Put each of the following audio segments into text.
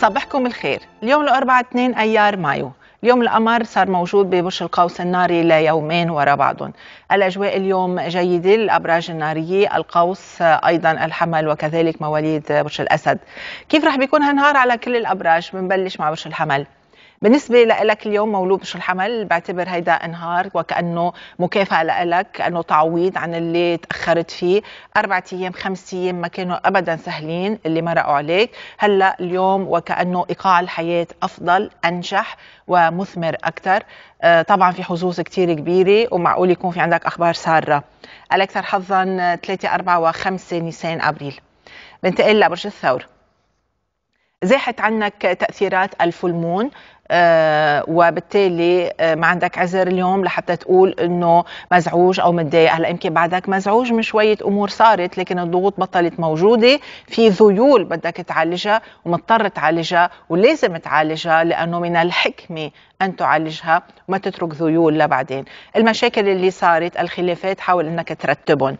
صبحكم الخير. اليوم الأربعاء 2 أيار مايو. اليوم القمر صار موجود ببرج القوس الناري ليومين وراء بعضهم الأجواء اليوم جيدة للأبراج النارية القوس أيضا الحمل وكذلك مواليد برج الأسد. كيف رح بيكون هالنهار على كل الأبراج؟ بنبلش مع برج الحمل. بالنسبة لك اليوم مولود بشهر الحمل؟ بعتبر هيدا انهار وكأنه مكافأة لك أنه تعويض عن اللي تأخرت فيه. أربعة أيام خمس أيام ما كانوا أبدا سهلين اللي مرقوا عليك. هلأ اليوم وكأنه إيقاع الحياة أفضل أنجح ومثمر أكثر آه، طبعا في حظوظ كتير كبيرة ومعقول يكون في عندك أخبار سارة. الأكثر حظا 3 4 و5 نيسان أبريل. بنتقل لبرج الثور. زاحت عنك تأثيرات الفلمون وبالتالي آه ما عندك عذر اليوم لحتى تقول إنه مزعوج أو متضايق. هلا يمكن بعدك مزعوج من شوية أمور صارت لكن الضغوط بطلت موجودة. في ذيول بدك تعالجها ومضطر تعالجها ولازم تعالجها لأنه من الحكمة أن تعالجها وما تترك ذيول لبعدين. المشاكل اللي صارت الخلافات حاول إنك ترتبهم.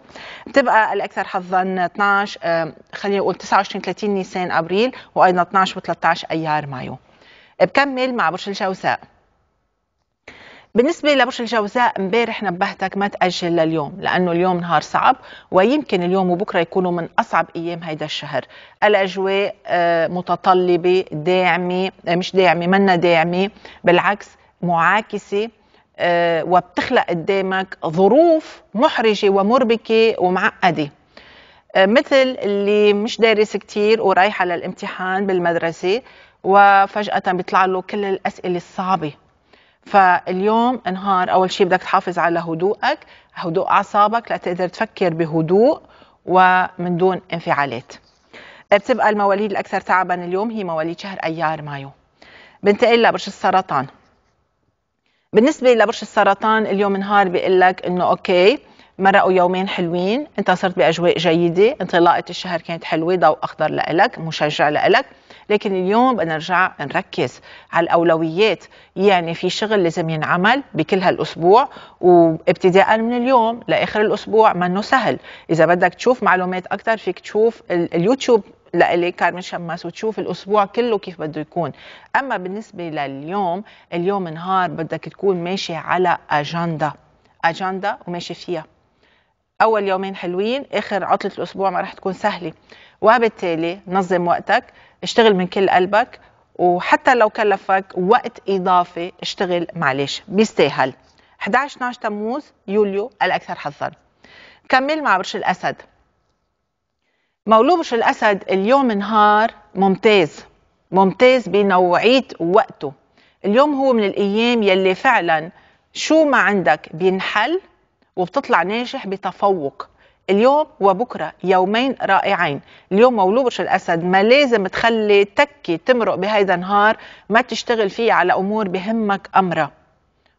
بتبقى الأكثر حظا 12 آه خلينا نقول 29 30 نيسان أبريل وأيضا 12 و13 أيار مايو. بكمل مع برج الجوزاء بالنسبة لبرج الجوزاء امبارح نبهتك ما تأجل لليوم لأنه اليوم نهار صعب ويمكن اليوم وبكرة يكونوا من أصعب أيام هيدا الشهر. الأجواء آه، متطلبة داعمة آه، مش داعمة منا داعمة بالعكس معاكسة آه، وبتخلق قدامك ظروف محرجة ومربكة ومعقدة. مثل اللي مش دارس كتير ورايح على الامتحان بالمدرسة وفجأة بيطلع له كل الأسئلة الصعبة. فاليوم نهار أول شيء بدك تحافظ على هدوءك هدوء أعصابك لتقدر تفكر بهدوء ومن دون انفعالات. بتبقى المواليد الأكثر تعبا اليوم هي مواليد شهر أيار مايو. بنتقل لبرج السرطان. بالنسبة لبرج السرطان اليوم نهار بيقول لك إنه أوكي مرقوا يومين حلوين انت صرت بأجواء جيدة انطلاقة الشهر كانت حلوة ضوء أخضر لإلك مشجع لإلك. لكن اليوم بدنا نرجع نركز على الأولويات. يعني في شغل لازم ينعمل بكل هالأسبوع وابتداء من اليوم لآخر الأسبوع منه سهل. إذا بدك تشوف معلومات أكثر فيك تشوف اليوتيوب لإلي كارمن شماس وتشوف الأسبوع كله كيف بده يكون. أما بالنسبة لليوم اليوم نهار بدك تكون ماشي على أجندة أجندة وماشي فيها. أول يومين حلوين آخر عطلة الأسبوع ما رح تكون سهلة. وبالتالي نظم وقتك اشتغل من كل قلبك وحتى لو كلفك وقت إضافي اشتغل معلش بيستاهل. 11 12 تموز يوليو الأكثر حظا. كمل مع برج الأسد. مولود برج الأسد اليوم نهار ممتاز ممتاز بنوعية وقته. اليوم هو من الأيام يلي فعلا شو ما عندك بينحل وبتطلع ناجح بتفوق. اليوم وبكرة يومين رائعين. اليوم مولود برج الاسد ما لازم تخلي تكي تمرق بهيدا النهار ما تشتغل فيه على أمور بهمك امرها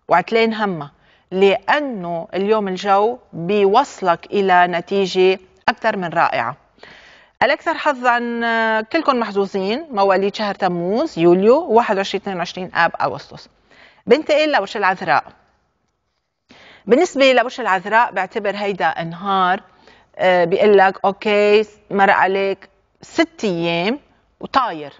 وعتلين همها لأنه اليوم الجو بيوصلك إلى نتيجة أكثر من رائعة. الأكثر حظا كلكم محظوظين مواليد شهر تموز يوليو 21 22 آب أغسطس. بنتقل لبرج العذراء. بالنسبة لبرج العذراء بعتبر هيدا نهار آه، بيقول لك okay مرق عليك ست أيام وطاير.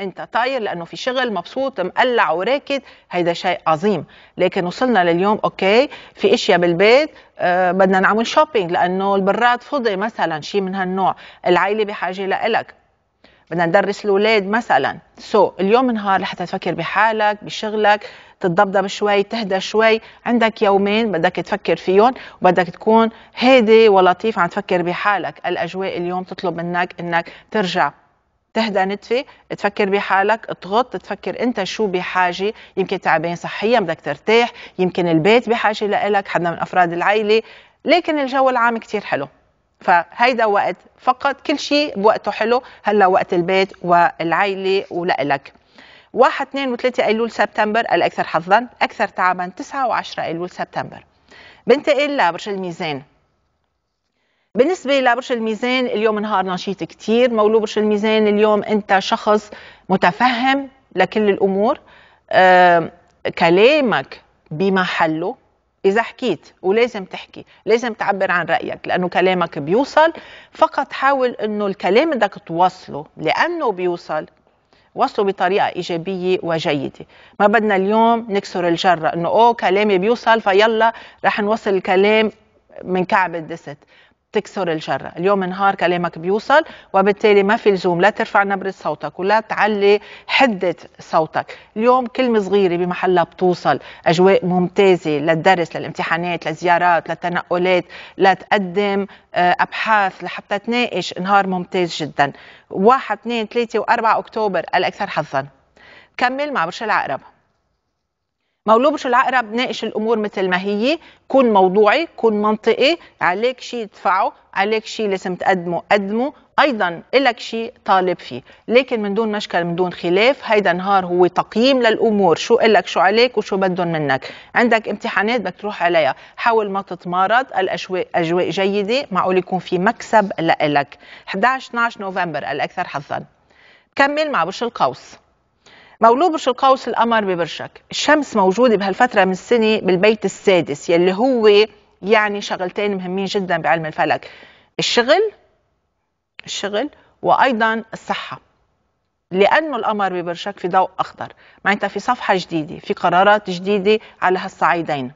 أنت طاير لأنه في شغل مبسوط مقلع وراكد هيدا شيء عظيم. لكن وصلنا لليوم okay في إشياء بالبيت آه بدنا نعمل shopping لأنه البراد فضي مثلا شيء من هالنوع. العائله بحاجة لإلك. بدنا ندرس الأولاد مثلا. so, اليوم نهار لحتى تفكر بحالك بشغلك. تتضبضب شوي تهدى شوي. عندك يومين بدك تفكر فيهم وبدك تكون هادي ولطيف عم تفكر بحالك. الأجواء اليوم تطلب منك إنك ترجع تهدى نتفة تفكر بحالك تغط تفكر أنت شو بحاجة. يمكن تعبان صحيا بدك ترتاح. يمكن البيت بحاجة لإلك حدا من أفراد العائلة لكن الجو العام كتير حلو. فهيدا وقت فقط كل شيء بوقته حلو. هلأ وقت البيت والعائلة ولإلك. 1 2 و3 أيلول سبتمبر الأكثر حظا أكثر تعبا 9 و10 أيلول سبتمبر. بنتقل لبرج الميزان. بالنسبة لبرج الميزان اليوم نهار نشيط كتير. مولود برج الميزان اليوم أنت شخص متفهم لكل الأمور. آه، كلامك بمحله. إذا حكيت ولازم تحكي. لازم تعبر عن رأيك لأنه كلامك بيوصل. فقط حاول أنه الكلام بدك توصله لأنه بيوصل. وصلوا بطريقة إيجابية وجيدة. ما بدنا اليوم نكسر الجرة إنه أوه كلامي بيوصل فيلا رح نوصل الكلام من كعب الدست تكسر الجرة اليوم نهار كلامك بيوصل وبالتالي ما في لزوم لا ترفع نبرة صوتك ولا تعلي حدة صوتك. اليوم كلمة صغيرة بمحلها بتوصل. أجواء ممتازة للدرس للامتحانات للزيارات للتنقلات لتقدم آه، أبحاث لحتى تناقش. نهار ممتاز جدا. واحد اثنين ثلاثة وأربعة أكتوبر. الأكثر حظا. كمل مع برج العقرب. مولوبش العقرب؟ ناقش الأمور مثل ما هي. كون موضوعي كون منطقي. عليك شيء تدفعه عليك شيء لازم تقدمه قدمه. أيضا لك شيء طالب فيه. لكن من دون مشكل من دون خلاف هيدا نهار هو تقييم للأمور. شو لك شو عليك وشو بدهم منك. عندك امتحانات بدك تروح عليها. حاول ما تتمارض الاجواء أجواء جيدة. معقول يكون في مكسب لك 11 12 نوفمبر الأكثر حظا. كمل مع برج القوس؟ مولود برج القوس القمر ببرجك الشمس موجودة بهالفترة من السنة بالبيت السادس يلي هو يعني شغلتين مهمين جدا بعلم الفلك. الشغل الشغل وأيضا الصحة. لأنه القمر ببرجك في ضوء أخضر. معناتها في صفحة جديدة في قرارات جديدة على هالصعيدين.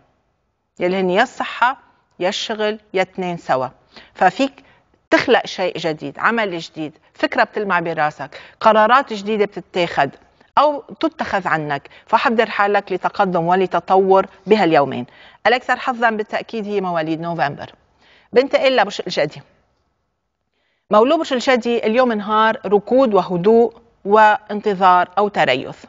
يلي هن يا الصحة يا الشغل يا اثنين سوا. ففيك تخلق شيء جديد عمل جديد فكرة بتلمع براسك. قرارات جديدة بتتاخد. أو تتخذ عنك. فحضر حالك لتقدم ولتطور بهاليومين الأكثر حظا بالتأكيد هي مواليد نوفمبر. بنتقل لبرج الجدي. مولود برج الجدي اليوم نهار ركود وهدوء وانتظار أو تريث.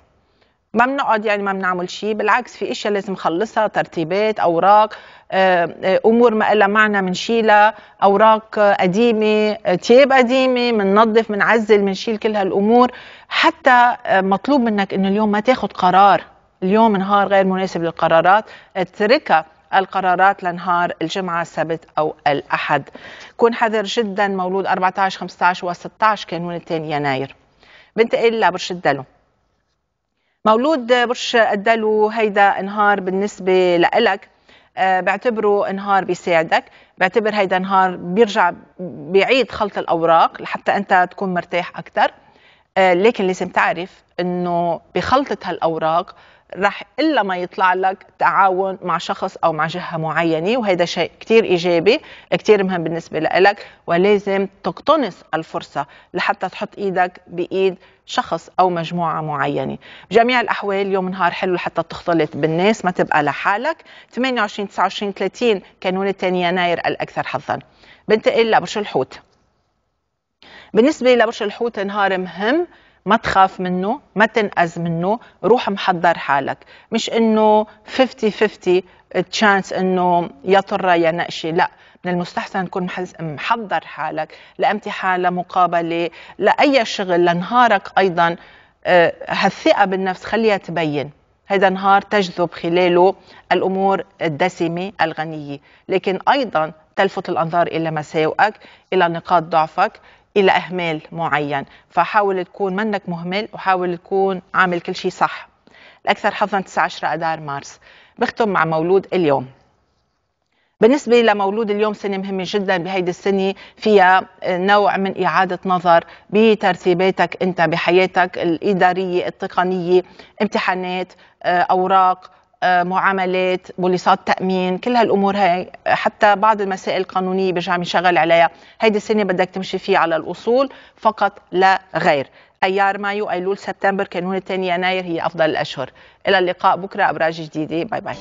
ما بنقعد يعني ما بنعمل شيء بالعكس في إشياء لازم نخلصها ترتيبات أوراق آه، آه، أمور ما لها معنى بنشيلها أوراق قديمة تياب قديمة بننظف بنعزل بنشيل كل هالأمور. حتى آه، مطلوب منك إنه اليوم ما تاخذ قرار. اليوم نهار غير مناسب للقرارات. اتركها القرارات لنهار الجمعة السبت أو الأحد. كون حذر جدا مولود 14 15 و16 كانون الثاني يناير. بنتقل لبرج الدلو مولود برج الدلو هيدا نهار بالنسبة لإلك. آه، بعتبره نهار بيساعدك بعتبر هيدا نهار بيرجع بيعيد خلط الأوراق لحتى أنت تكون مرتاح أكثر لكن لازم تعرف أنه بخلطة هالأوراق رح إلا ما يطلع لك تعاون مع شخص أو مع جهة معينة وهذا شيء كثير إيجابي كثير مهم بالنسبة لك ولازم تقتنص الفرصة لحتى تحط إيدك بإيد شخص أو مجموعة معينة. بجميع الأحوال يوم نهار حلو لحتى تختلط بالناس ما تبقى لحالك. 28 29 30 كانون الثاني يناير الأكثر حظا. بنتقل لبرج الحوت بالنسبة لبرج الحوت نهار مهم. ما تخاف منه ما تنقذ منه. روح محضر حالك. مش إنه 50 50 تشانس إنه يا طرة يا نقشة. لا من المستحسن تكون محضر حالك لأمتحان لمقابلة لأي شغل لنهارك أيضا. آه، هالثقة بالنفس خليها تبين. هذا نهار تجذب خلاله الأمور الدسمة الغنية. لكن أيضا تلفت الأنظار إلى مساوئك إلى نقاط ضعفك. إلى إهمال معين. فحاول تكون منك مهمل وحاول تكون عامل كل شيء صح. الأكثر حظا 19 اذار مارس. بختم مع مولود اليوم. بالنسبة لمولود اليوم سنة مهمة جدا بهيدي السنة. فيها نوع من إعادة نظر بترتيباتك أنت بحياتك الإدارية التقنية امتحانات أوراق آه، معاملات بوليصات تأمين كل هالأمور هاي حتى بعض المسائل القانونية بيرجع يشغل عليها. هيدي السنة بدك تمشي فيها على الأصول فقط لا غير. أيار مايو أيلول سبتمبر كانون الثاني يناير هي أفضل الأشهر. إلى اللقاء بكرة أبراج جديدة. باي باي.